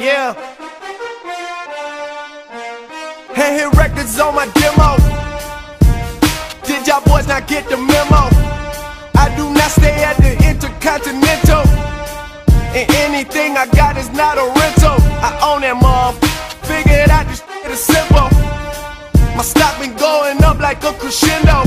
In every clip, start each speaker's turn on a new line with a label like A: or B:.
A: Yeah. Hand hit records on my demo. Did y'all boys not get the memo? I do not stay at the Intercontinental. And anything I got is not a rental. I own that mom. Figured out this shit is simple. My stock been going up like a crescendo.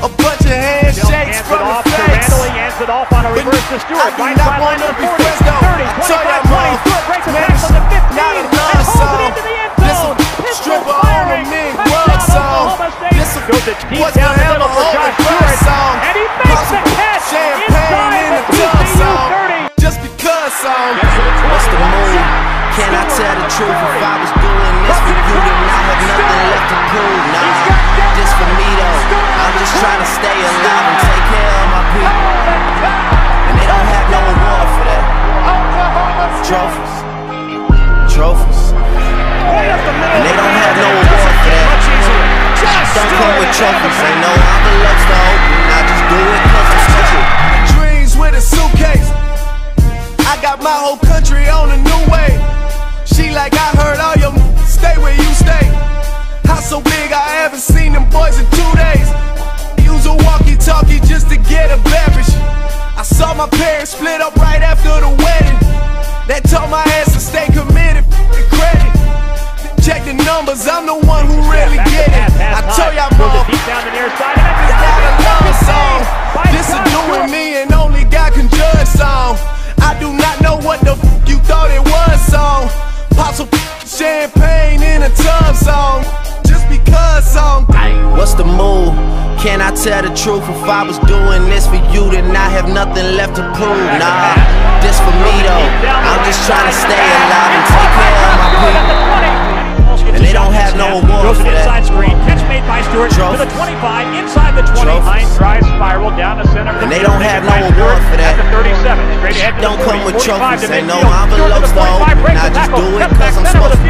A: A bunch of handshakes from the face.
B: Randall, he hands it off on a reverse to Stewart.
A: I do
B: Right
A: not
B: sideline
A: wanna be
B: 40,
A: friends, though.
B: 30, 25,
A: y'all,
B: 20.
A: Mom,
B: Stewart breaks a
A: man,
B: tackle the 15
A: not a
B: and
A: love
B: holds
A: song.
B: it into the end
A: This
B: zone.
A: a
B: Pistol
A: stripper on a
B: firing.
A: Mig
B: Touchdown,
A: Rug song.
B: Oklahoma State.
A: This a
B: Goes it deep
A: what's
B: down the
A: the
B: middle for
A: hell
B: Josh Stewart.
A: song.
B: And he makes the catch
A: Champagne in
B: inside
A: the
B: the TCU
A: song.
B: 30.
A: Just because song.
C: What's the move? Can I tell the truth? If I was doing this for you, then I have nothing left to prove. Nah, Trophies. Trophies. And they don't have no award for that. Don't come with trophies. Ain't no envelopes to open. I just do it cause I'm stupid.
A: Dreams with a suitcase. I got my whole country on a new way. She like I heard all your stay where you stay. House so big I haven't seen them boys in two days. Use a walkie-talkie just to get a beverage. I saw my parents split up right after the wedding. That told my ass to stay committed. The credit. Check the numbers, I'm the one who really get it.
B: pass, pass
A: I
B: high.
A: told y'all,
B: Throws
A: mom,
B: it deep down the near side. And
A: not a love song. This is doing me and only God can judge song. I do not know what the f you thought it was song. Pop some champagne in a tub song. Just because song.
C: What's the move? Can I tell the truth? If I was doing this for you, then I have nothing left to prove. Nah, just trying to stay alive and take care of my people. And they don't have no award for
B: inside
C: that.
B: screen. Catch made by Stewart to the 25, inside the 20. Line drive spiral down to center.
C: And they don't have no award for that.
B: At the 37. Straight
C: Don't come with
B: 45
C: trophies. Ain't no
B: midfield. Stewart to the
C: envelopes
B: 45,
C: I
B: the
C: just do it
B: cuts
C: 'cause
B: back
C: I'm
B: the
C: supposed to.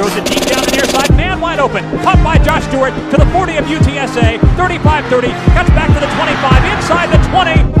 B: Throws it deep down the near side, man wide open. Caught by Josh Stewart to the 40 of UTSA, 35-30, cuts back to the 25, inside the 20,